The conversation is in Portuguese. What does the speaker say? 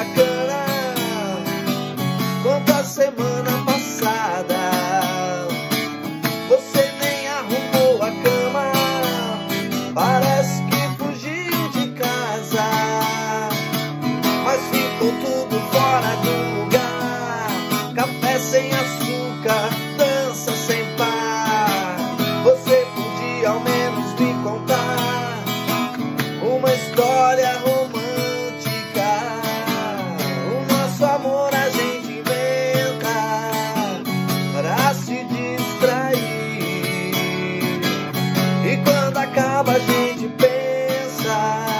bacana quanto a semana passada. Você nem arrumou a cama, parece que fugiu de casa, mas ficou tudo fora do lugar. Café sem açúcar, dança sem par. Você podia ao menos me contar uma história ruim. E quando acaba a gente pensa